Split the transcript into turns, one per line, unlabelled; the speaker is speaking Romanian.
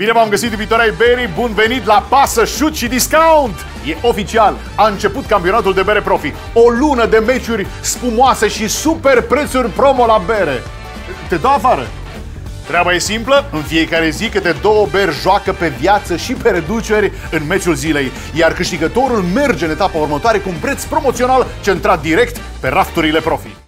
Bine v-am găsit, iubitorii berii, bun venit la Pasă, Șut și Discount! E oficial, a început campionatul de bere profi. O lună de meciuri spumoase și super prețuri promo la bere. Te dau afară! Treaba e simplă, în fiecare zi câte două beri joacă pe viață și pe reduceri în meciul zilei, iar câștigătorul merge în etapa următoare cu un preț promoțional centrat direct pe rafturile profi.